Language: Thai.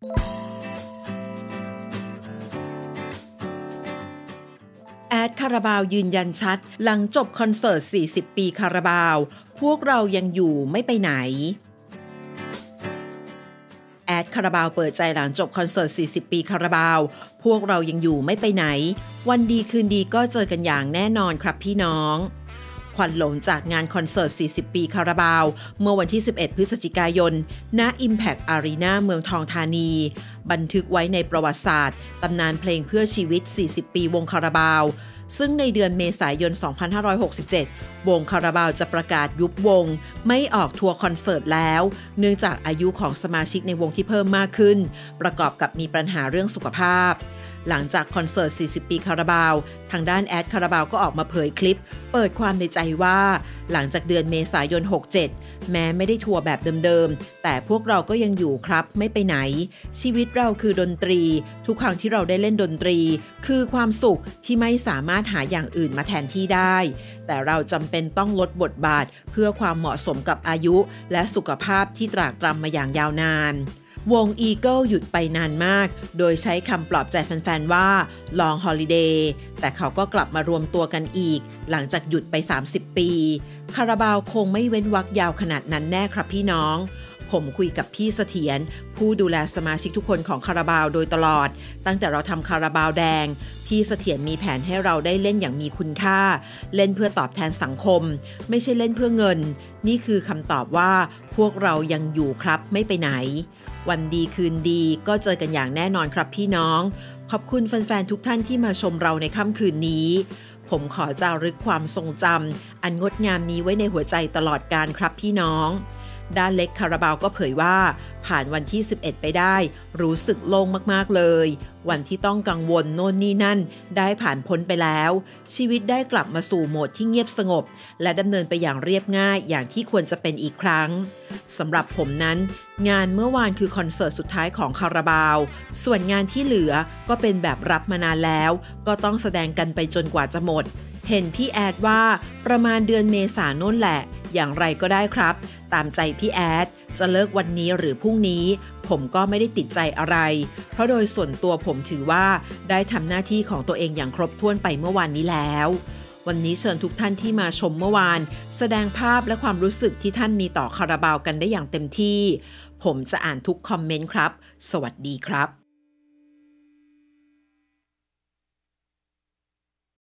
แอดคาราบาวยืนยันชัด หลังจบคอนเสิร์ต 40 ปีคาราบาว พวกเรายังอยู่ไม่ไปไหน แอดคาราบาวเปิดใจหลังจบคอนเสิร์ต 40 ปีคาราบาว พวกเรายังอยู่ไม่ไปไหน วันดีคืนดีก็เจอกันอย่างแน่นอนครับพี่น้อง ควันหลงจากงานคอนเสิร์ต 40 ปีคาราบาว เมื่อวันที่ 11 พฤศจิกายน ณ Impact Arena เมืองทองธานี บันทึกไว้ในประวัติศาสตร์ ตำนานเพลงเพื่อชีวิต 40 ปีวงคาราบาว ซึ่งในเดือนเมษายน 2567 วงคาราบาวจะประกาศยุบวง ไม่ออกทัวร์คอนเสิร์ตแล้ว เนื่องจากอายุของสมาชิกในวงที่เพิ่มมากขึ้น ประกอบกับมีปัญหาเรื่องสุขภาพ หลังจากคอนเสิร์ต 40 ปีคาราบาว ทางด้านแอดคาราบาวก็ออกมาเผยคลิป เปิดความในใจว่า หลังจากเดือนเมษายน 67 แม้ไม่ได้ทัวร์แบบเดิมๆ แต่พวกเราก็ยังอยู่ครับ ไม่ไปไหน ชีวิตเราคือดนตรี ทุกครั้งที่เราได้เล่นดนตรี คือความสุขที่ไม่สามารถหาอย่างอื่นมาแทนที่ได้ แต่เราจำเป็นต้องลดบทบาท เพื่อความเหมาะสมกับอายุ และสุขภาพที่ตรากตรำมาอย่างยาวนาน วง Eagle หยุดไปนานมาก โดยใช้คำปลอบใจแฟน ๆ ว่า Long Holiday แต่เขาก็กลับมารวมตัวกันอีก หลังจากหยุดไป 30 ปี คาราบาวคงไม่เว้นวักยาวขนาดนั้นแน่ครับพี่น้อง ผมคุยกับพี่เสถียรผู้ดูแลสมาชิกทุกคนของคาราบาวโดยตลอด ตั้งแต่เราทำคาราบาวแดง พี่เสถียรมีแผนให้เราได้เล่นอย่างมีคุณค่า เล่นเพื่อตอบแทนสังคม ไม่ใช่เล่นเพื่อเงิน นี่คือคำตอบว่าพวกเรายังอยู่ครับไม่ไปไหน วันดีคืนดีก็เจอกันอย่างแน่นอนครับพี่น้อง ขอบคุณแฟนๆทุกท่านที่มาชมเราในค่ำคืนนี้ ผมขอจารึกความทรงจำอันงดงามนี้ไว้ในหัวใจตลอดการครับพี่น้อง ด้านเล็กคาราบาวก็เผยว่า ผ่านวันที่ 11 ไปได้ รู้สึกโล่งมากๆเลย วันที่ต้องกังวลโน่นนี่นั่น ได้ผ่านพ้นไปแล้ว ชีวิตได้กลับมาสู่โหมดที่เงียบสงบ และดำเนินไปอย่างเรียบง่ายอย่างที่ควรจะเป็นอีกครั้งสำหรับผมนั้น งานเมื่อวานคือคอนเสิร์ตสุดท้ายของคาราบาว ส่วนงานที่เหลือก็เป็นแบบรับมานานแล้ว ก็ต้องแสดงกันไปจนกว่าจะหมด เห็นพี่แอดว่าประมาณเดือนเมษายนนแหละ อย่างไรก็ได้ครับ ตามใจพี่แอด จะเลิกวันนี้หรือพรุ่งนี้ ผมก็ไม่ได้ติดใจอะไร เพราะโดยส่วนตัวผมถือว่าได้ทำหน้าที่ของตัวเองอย่างครบถ้วนไปเมื่อวานนี้แล้ว วันนี้เชิญทุกท่านที่มาชมเมื่อวาน แสดงภาพและความรู้สึกที่ท่านมีต่อคาราบาวกันได้อย่างเต็มที่ ผมจะอ่านทุกคอมเมนต์ครับ สวัสดีครับ